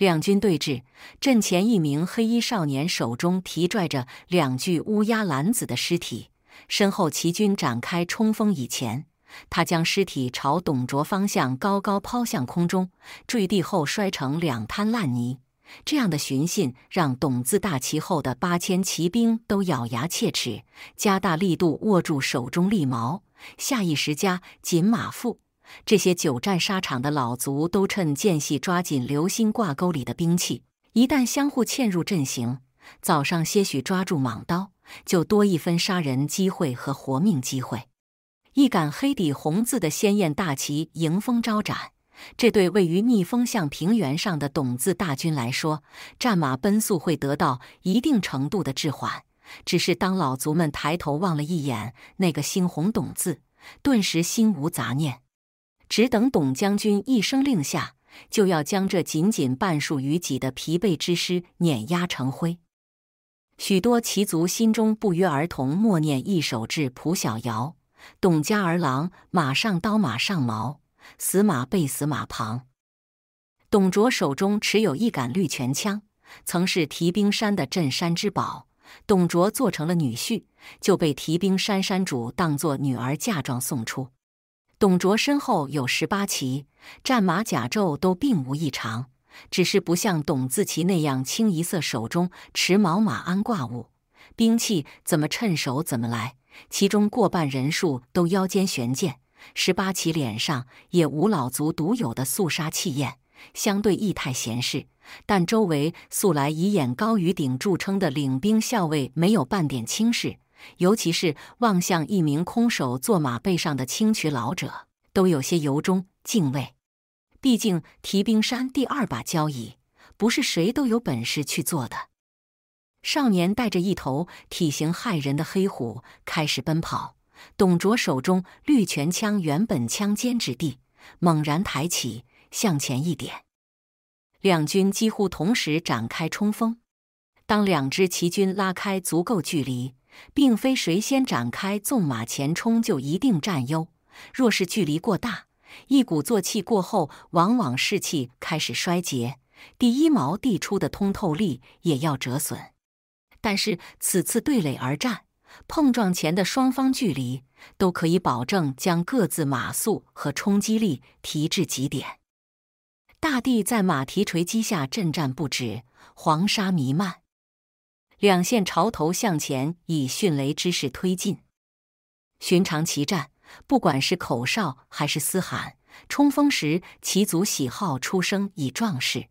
两军对峙，阵前一名黑衣少年手中提拽着两具乌鸦蓝子的尸体，身后齐军展开冲锋以前，他将尸体朝董卓方向高高抛向空中，坠地后摔成两滩烂泥。这样的寻衅，让董字大旗后的八千骑兵都咬牙切齿，加大力度握住手中利矛，下意识加紧马腹。这些久战沙场的老卒都趁间隙抓紧留心挂钩里的兵器，一旦相互嵌入阵型，早上些许抓住莽刀，就多一分杀人机会和活命机会。一杆黑底红字的鲜艳大旗迎风招展。这对位于逆风向平原上的董字大军来说，战马奔速会得到一定程度的滞缓。只是当老卒们抬头望了一眼那个猩红董字，顿时心无杂念，只等董将军一声令下，就要将这仅仅半数于己的疲惫之师碾压成灰。许多骑卒心中不约而同默念一首至蒲小谣：“董家儿郎，马上刀，马上矛。”死马背死马旁。董卓手中持有一杆绿泉枪，曾是提兵山的镇山之宝。董卓做成了女婿，就被提兵山山主当作女儿嫁妆送出。董卓身后有十八骑，战马甲胄都并无异常，只是不像董自奇那样清一色手中持矛马鞍挂物，兵器怎么趁手怎么来。其中过半人数都腰间悬剑。十八骑脸上也无老卒独有的肃杀气焰，相对意态闲适。但周围素来以眼高于顶著称的领兵校尉没有半点轻视，尤其是望向一名空手坐马背上的青渠老者，都有些由衷敬畏。毕竟提兵山第二把交椅，不是谁都有本事去做的。少年带着一头体型骇人的黑虎开始奔跑。董卓手中绿拳枪原本枪尖之地，猛然抬起，向前一点，两军几乎同时展开冲锋。当两支骑军拉开足够距离，并非谁先展开纵马前冲就一定占优。若是距离过大，一鼓作气过后，往往士气开始衰竭，第一矛递出的通透力也要折损。但是此次对垒而战。碰撞前的双方距离都可以保证将各自马速和冲击力提至极点。大地在马蹄锤击下震颤不止，黄沙弥漫。两线朝头向前，以迅雷之势推进。寻常骑战，不管是口哨还是嘶喊，冲锋时骑卒喜好出声以壮士。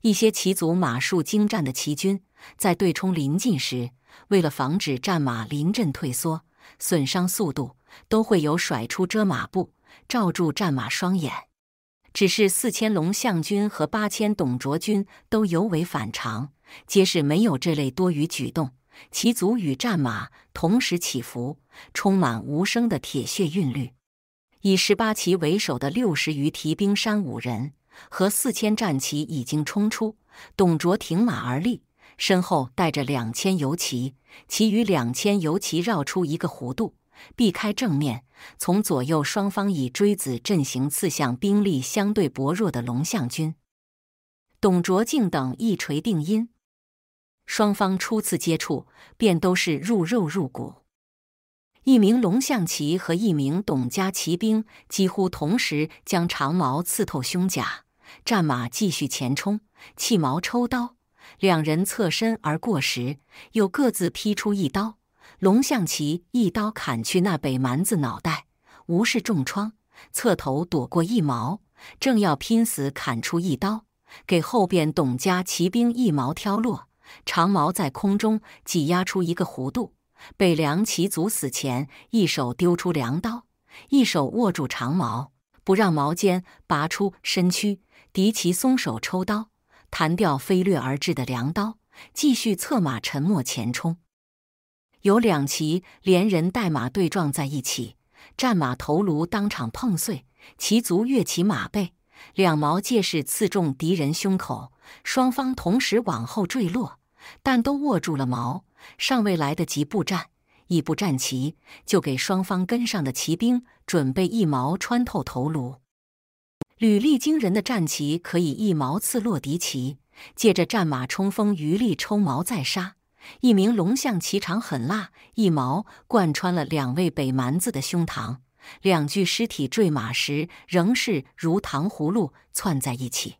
一些骑卒马术精湛的骑军，在对冲临近时。为了防止战马临阵退缩、损伤速度，都会有甩出遮马布，罩住战马双眼。只是四千龙象军和八千董卓军都尤为反常，皆是没有这类多余举动。骑卒与战马同时起伏，充满无声的铁血韵律。以十八骑为首的六十余提兵山五人和四千战骑已经冲出，董卓停马而立。身后带着两千游骑，其余两千游骑绕出一个弧度，避开正面，从左右双方以锥子阵型刺向兵力相对薄弱的龙象军。董卓静等一锤定音，双方初次接触便都是入肉入骨。一名龙象骑和一名董家骑兵几乎同时将长矛刺透胸甲，战马继续前冲，弃矛抽刀。两人侧身而过时，又各自劈出一刀。龙象骑一刀砍去那北蛮子脑袋，无视重创，侧头躲过一矛，正要拼死砍出一刀，给后边董家骑兵一矛挑落，长矛在空中挤压出一个弧度。被梁骑卒死前，一手丢出梁刀，一手握住长矛，不让矛尖拔出身躯。敌骑松手抽刀。弹掉飞掠而至的梁刀，继续策马沉默前冲。有两骑连人带马对撞在一起，战马头颅当场碰碎，骑卒跃起马背，两矛借势刺中敌人胸口，双方同时往后坠落，但都握住了矛，尚未来得及步战，一步战旗，就给双方跟上的骑兵准备一矛穿透头颅。履历惊人的战旗可以一矛刺落敌旗，借着战马冲锋，余力抽矛再杀。一名龙象骑长狠辣，一矛贯穿了两位北蛮子的胸膛，两具尸体坠马时仍是如糖葫芦窜在一起。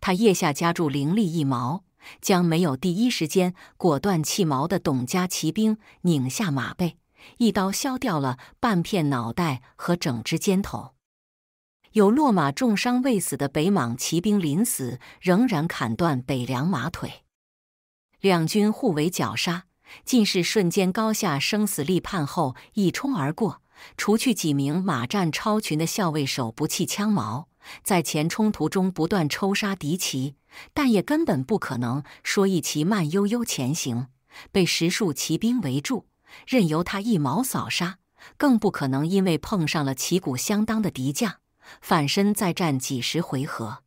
他腋下夹住凌厉一矛，将没有第一时间果断弃矛的董家骑兵拧下马背，一刀削掉了半片脑袋和整只肩头。有落马重伤未死的北莽骑兵临死仍然砍断北凉马腿，两军互为绞杀，尽是瞬间高下生死立判后一冲而过。除去几名马战超群的校尉手不弃枪矛，在前冲途中不断抽杀敌骑，但也根本不可能说一骑慢悠悠前行，被十数骑兵围住，任由他一矛扫杀，更不可能因为碰上了旗鼓相当的敌将。反身再战几十回合，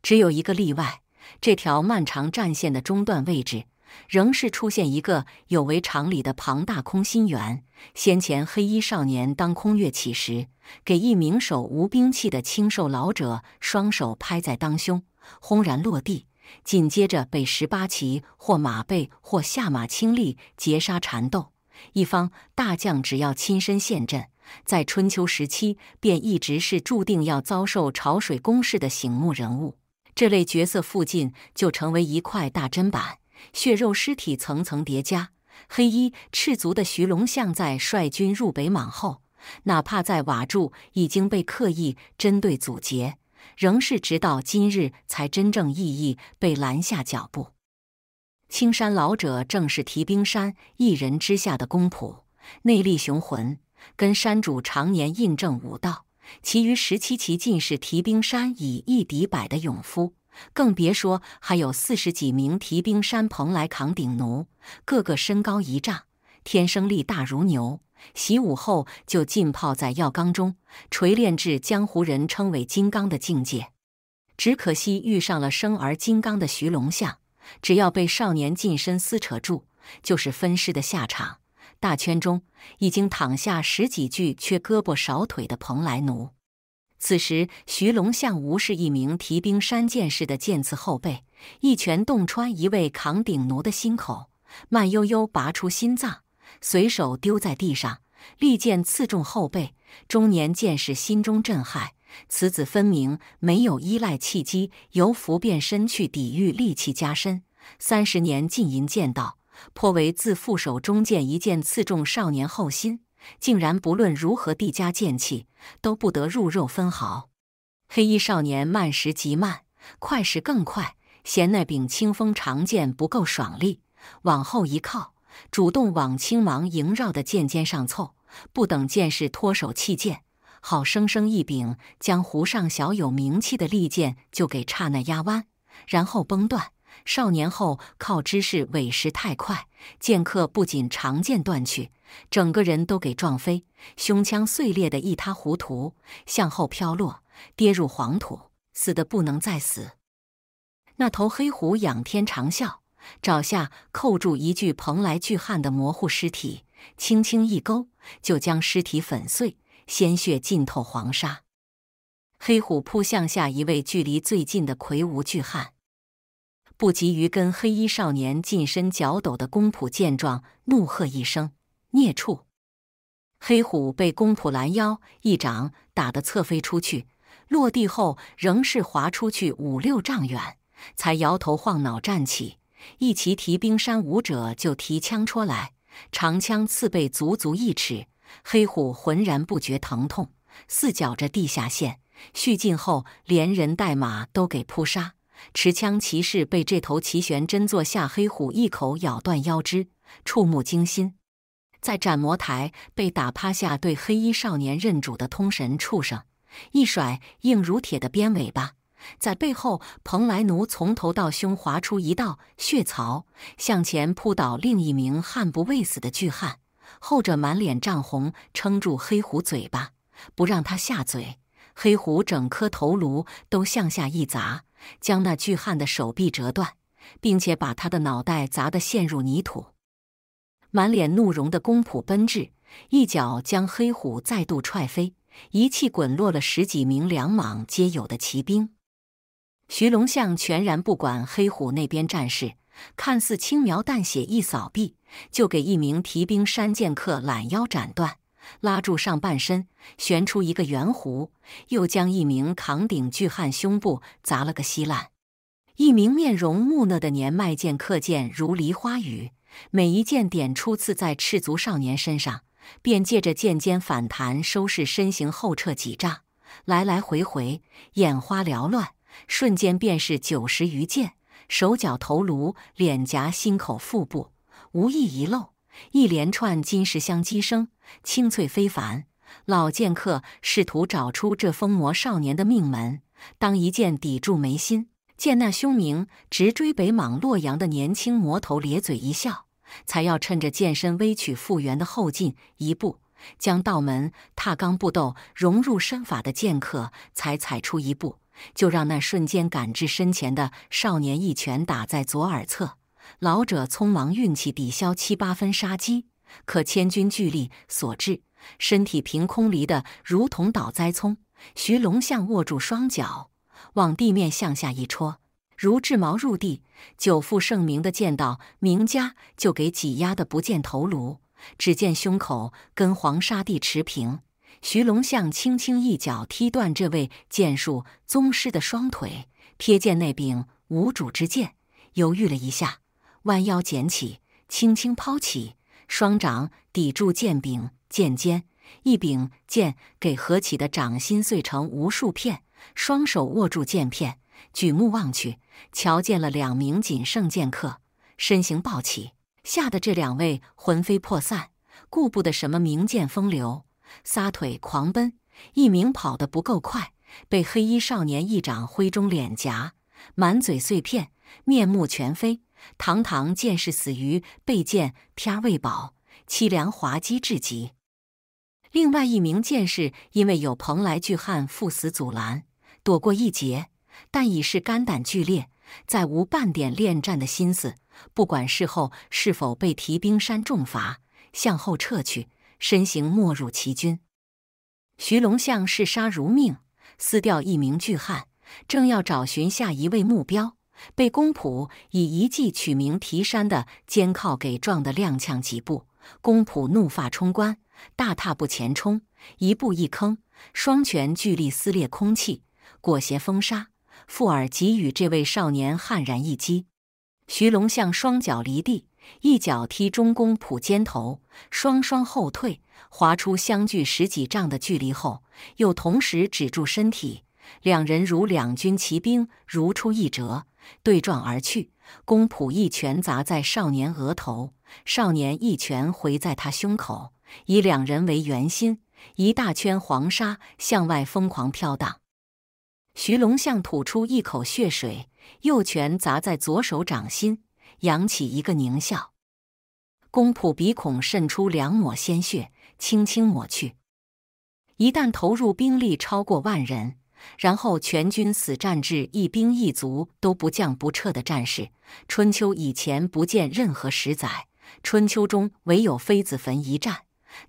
只有一个例外。这条漫长战线的中段位置，仍是出现一个有违常理的庞大空心圆。先前黑衣少年当空跃起时，给一名手无兵器的清瘦老者双手拍在当胸，轰然落地。紧接着被十八骑或马背或下马倾力截杀缠斗。一方大将只要亲身陷阵。在春秋时期，便一直是注定要遭受潮水攻势的醒目人物。这类角色附近就成为一块大砧板，血肉尸体层层叠加。黑衣赤足的徐龙象在率军入北莽后，哪怕在瓦柱已经被刻意针对阻截，仍是直到今日才真正意义被拦下脚步。青山老者正是提兵山一人之下的公仆，内力雄浑。跟山主常年印证武道，其余十七骑尽是提兵山以一敌百的勇夫，更别说还有四十几名提兵山蓬莱扛鼎奴，个个身高一丈，天生力大如牛。习武后就浸泡在药缸中，锤炼至江湖人称为金刚的境界。只可惜遇上了生而金刚的徐龙象，只要被少年近身撕扯住，就是分尸的下场。大圈中已经躺下十几具缺胳膊少腿的蓬莱奴。此时，徐龙象无是一名提兵山剑士的剑刺后背，一拳洞穿一位扛鼎奴的心口，慢悠悠拔出心脏，随手丢在地上，利剑刺中后背。中年剑士心中震撼，此子分明没有依赖契机，由服变身去抵御戾气加深。三十年浸淫剑道。颇为自负手中剑一剑刺中少年后心，竟然不论如何递加剑气，都不得入肉分毫。黑衣少年慢时极慢，快时更快，嫌那柄清风长剑不够爽利，往后一靠，主动往青芒萦绕的剑尖上凑，不等剑士脱手弃剑，好生生一柄将湖上小有名气的利剑就给刹那压弯，然后崩断。少年后靠之势委实太快，剑客不仅长剑断去，整个人都给撞飞，胸腔碎裂的一塌糊涂，向后飘落，跌入黄土，死的不能再死。那头黑虎仰天长啸，爪下扣住一具蓬莱巨汉的模糊尸体，轻轻一勾，就将尸体粉碎，鲜血浸透黄沙。黑虎扑向下一位距离最近的魁梧巨汉。不急于跟黑衣少年近身角斗的公仆见状，怒喝一声：“孽畜！”黑虎被公仆拦腰一掌打得侧飞出去，落地后仍是滑出去五六丈远，才摇头晃脑站起。一骑提兵山武者就提枪戳来，长枪刺背足足一尺，黑虎浑然不觉疼痛，四脚着地下陷，续尽后连人带马都给扑杀。持枪骑士被这头齐旋真座下黑虎一口咬断腰肢，触目惊心。在斩魔台被打趴下，对黑衣少年认主的通神畜生一甩硬如铁的鞭尾巴，在背后蓬莱奴从头到胸划出一道血槽，向前扑倒另一名悍不畏死的巨汉。后者满脸涨红，撑住黑虎嘴巴，不让他下嘴。黑虎整颗头颅都向下一砸。将那巨汉的手臂折断，并且把他的脑袋砸得陷入泥土。满脸怒容的公仆奔至，一脚将黑虎再度踹飞，一气滚落了十几名两莽皆有的骑兵。徐龙象全然不管黑虎那边战事，看似轻描淡写一扫臂，就给一名提兵山剑客拦腰斩断，拉住上半身，旋出一个圆弧，又将一名扛鼎巨汉胸部砸了个稀烂。一名面容木讷的年迈剑客剑如梨花雨，每一剑点出刺在赤足少年身上，便借着剑尖反弹，收拾身形后撤几丈，来来回回，眼花缭乱。瞬间便是九十余剑，手脚头颅、脸颊、心口、腹部，无一遗漏。一连串金石相击声，清脆非凡。老剑客试图找出这疯魔少年的命门，当一剑抵住眉心，见那凶名直追北莽洛阳的年轻魔头咧嘴一笑，才要趁着剑身微曲复原的后进一步，将道门踏罡步斗融入身法的剑客才踩出一步。就让那瞬间赶至身前的少年一拳打在左耳侧，老者匆忙运气抵消七八分杀机，可千钧巨力所致，身体凭空离得如同倒栽葱。徐龙象握住双脚，往地面向下一戳，如掷毛入地。久负盛名的剑道名家就给挤压的不见头颅，只见胸口跟黄沙地持平。徐龙象轻轻一脚踢断这位剑术宗师的双腿，瞥见那柄无主之剑，犹豫了一下，弯腰捡起，轻轻抛起，双掌抵住剑柄剑尖，一柄剑给合起的掌心碎成无数片。双手握住剑片，举目望去，瞧见了两名仅剩剑客，身形暴起，吓得这两位魂飞魄散，顾不得什么名剑风流。撒腿狂奔，一名跑得不够快，被黑衣少年一掌挥中脸颊，满嘴碎片，面目全非。堂堂剑士死于被剑片未饱，凄凉滑稽至极。另外一名剑士因为有蓬莱巨汉赴死阻拦，躲过一劫，但已是肝胆俱裂，再无半点恋战的心思。不管事后是否被提兵山重罚，向后撤去。身形没入齐军，徐龙象视杀如命，撕掉一名巨汉，正要找寻下一位目标，被公仆以一计取名提山的肩靠给撞得踉跄几步。公仆怒发冲冠，大踏步前冲，一步一坑，双拳巨力撕裂空气，裹挟风沙，附耳给予这位少年悍然一击。徐龙象双脚离地。一脚踢中公仆肩头，双双后退，划出相距十几丈的距离后，又同时止住身体。两人如两军骑兵，如出一辙，对撞而去。公仆一拳砸在少年额头，少年一拳回在他胸口，以两人为圆心，一大圈黄沙向外疯狂飘荡。徐龙象吐出一口血水，右拳砸在左手掌心。扬起一个狞笑，公仆鼻孔渗出两抹鲜血，轻轻抹去。一旦投入兵力超过万人，然后全军死战至一兵一卒都不降不撤的战士，春秋以前不见任何十载。春秋中唯有妃子坟一战，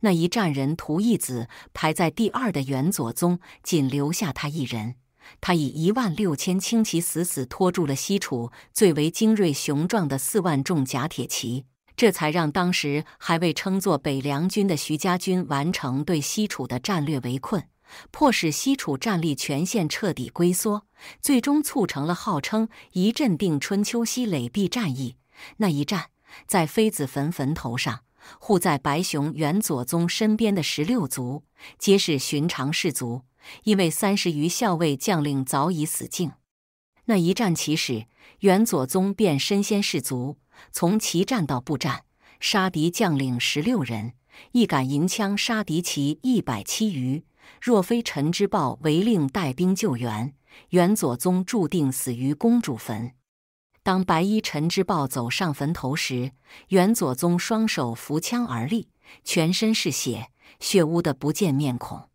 那一战人屠义子排在第二的元左宗，仅留下他一人。他以一万六千轻骑死死拖住了西楚最为精锐雄壮的四万重甲铁骑，这才让当时还未称作北凉军的徐家军完成对西楚的战略围困，迫使西楚战力全线彻底龟缩，最终促成了号称“一阵定春秋”西垒壁战役。那一战，在妃子坟坟头上，护在白熊元左宗身边的十六族，皆是寻常士卒。因为三十余校尉将领早已死尽，那一战起始，元左宗便身先士卒，从骑战到步战，杀敌将领十六人，一杆银枪杀敌骑一百七余。若非陈之豹违令带兵救援，元左宗注定死于公主坟。当白衣陈之豹走上坟头时，元左宗双手扶枪而立，全身是血，血污的不见面孔。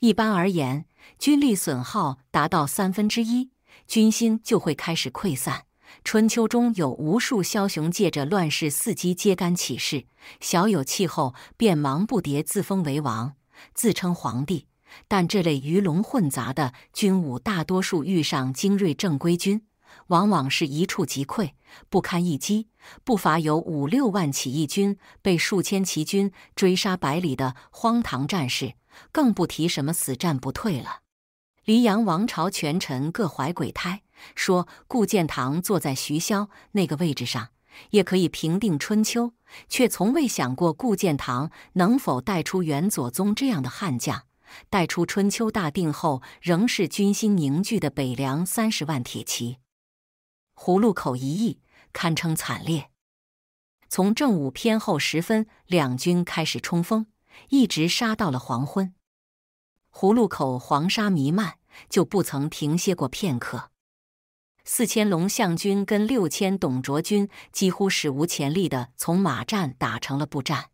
一般而言，军力损耗达到三分之一，军心就会开始溃散。春秋中有无数枭雄借着乱世伺机揭竿起事，小有气候便忙不迭自封为王，自称皇帝。但这类鱼龙混杂的军伍，大多数遇上精锐正规军，往往是一触即溃，不堪一击。不乏有五六万起义军被数千骑军追杀百里的荒唐战事，更不提什么死战不退了。黎阳王朝权臣各怀鬼胎，说顾建堂坐在徐骁那个位置上，也可以平定春秋，却从未想过顾建堂能否带出元左宗这样的悍将，带出春秋大定后仍是军心凝聚的北凉三十万铁骑。葫芦口一役堪称惨烈，从正午偏后时分，两军开始冲锋，一直杀到了黄昏。葫芦口黄沙弥漫。就不曾停歇过片刻。四千龙象军跟六千董卓军几乎史无前例的从马战打成了步战，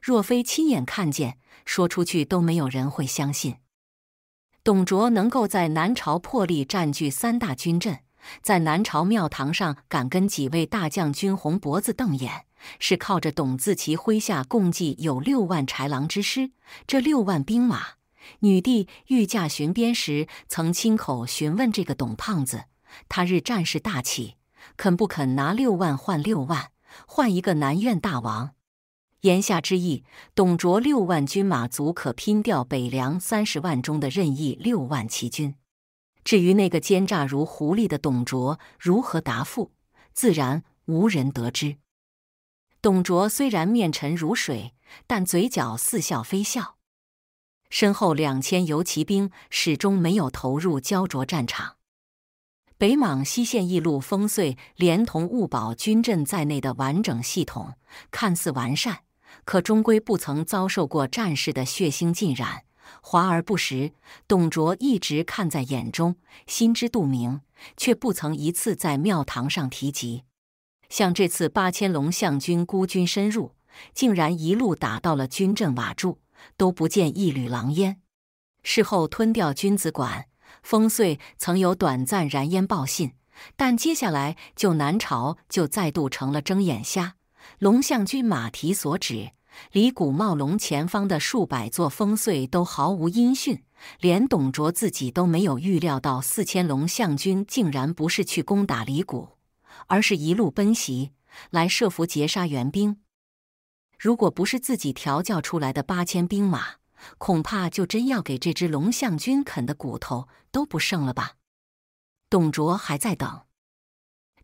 若非亲眼看见，说出去都没有人会相信。董卓能够在南朝破例占据三大军阵，在南朝庙堂上敢跟几位大将军红脖子瞪眼，是靠着董自齐麾下共计有六万豺狼之师，这六万兵马。女帝御驾巡边时，曾亲口询问这个董胖子：“他日战事大起，肯不肯拿六万换六万，换一个南院大王？”言下之意，董卓六万军马足可拼掉北凉三十万中的任意六万骑军。至于那个奸诈如狐狸的董卓如何答复，自然无人得知。董卓虽然面沉如水，但嘴角似笑非笑。身后两千游骑兵始终没有投入焦灼战场。北莽西线一路烽燧，连同务保军阵在内的完整系统，看似完善，可终归不曾遭受过战事的血腥浸染，华而不实。董卓一直看在眼中，心知肚明，却不曾一次在庙堂上提及。像这次八千龙象军孤军深入，竟然一路打到了军阵瓦柱。都不见一缕狼烟。事后吞掉君子馆，封遂曾有短暂燃烟报信，但接下来就南朝就再度成了睁眼瞎。龙象军马蹄所指，离古茂龙前方的数百座烽燧都毫无音讯，连董卓自己都没有预料到四千龙象军竟然不是去攻打离谷，而是一路奔袭来设伏截杀援兵。如果不是自己调教出来的八千兵马，恐怕就真要给这只龙象军啃的骨头都不剩了吧？董卓还在等。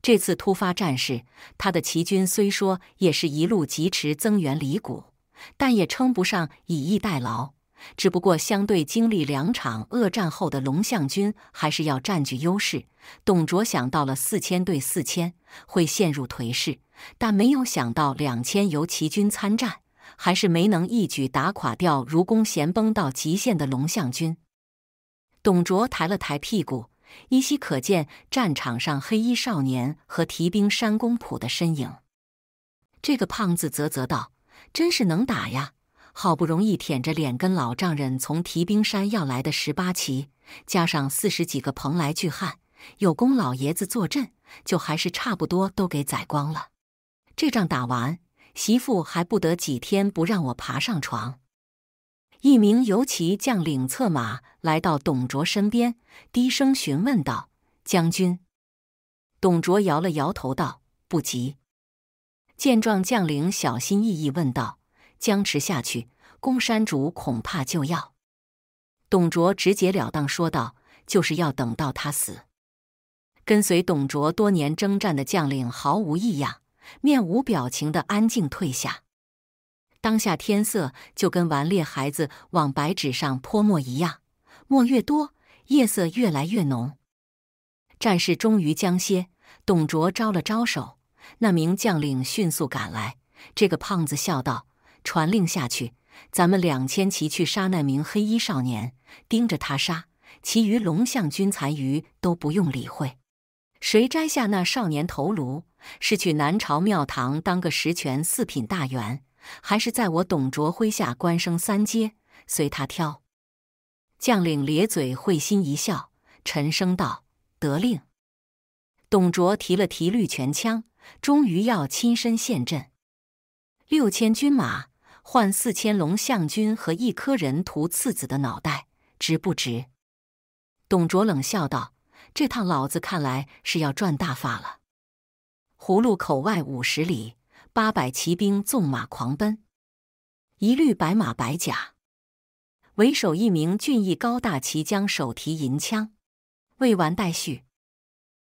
这次突发战事，他的骑军虽说也是一路疾驰增援离谷，但也称不上以逸待劳。只不过相对经历两场恶战后的龙象军，还是要占据优势。董卓想到了四千对四千会陷入颓势。但没有想到，两千由骑军参战，还是没能一举打垮掉如弓弦绷到极限的龙象军。董卓抬了抬屁股，依稀可见战场上黑衣少年和提兵山公仆的身影。这个胖子啧啧道：“真是能打呀！好不容易舔着脸跟老丈人从提兵山要来的十八骑，加上四十几个蓬莱巨汉，有功老爷子坐镇，就还是差不多都给宰光了。”这仗打完，媳妇还不得几天不让我爬上床。一名游骑将领策马来到董卓身边，低声询问道：“将军。”董卓摇了摇头道：“不急。”见状，将领小心翼翼问道：“僵持下去，公山主恐怕就要……”董卓直截了当说道：“就是要等到他死。”跟随董卓多年征战的将领毫无异样。面无表情的安静退下。当下天色就跟顽劣孩子往白纸上泼墨一样，墨越多，夜色越来越浓。战事终于将歇，董卓招了招手，那名将领迅速赶来。这个胖子笑道：“传令下去，咱们两千骑去杀那名黑衣少年，盯着他杀，其余龙象军残余都不用理会。谁摘下那少年头颅？”是去南朝庙堂当个十全四品大员，还是在我董卓麾下官升三阶，随他挑。将领咧嘴会心一笑，沉声道：“得令。”董卓提了提绿泉枪，终于要亲身陷阵。六千军马换四千龙象军和一颗人屠次子的脑袋，值不值？”董卓冷笑道：“这趟老子看来是要赚大发了。”葫芦口外五十里，八百骑兵纵马狂奔，一律白马白甲，为首一名俊逸高大骑将手提银枪。未完待续。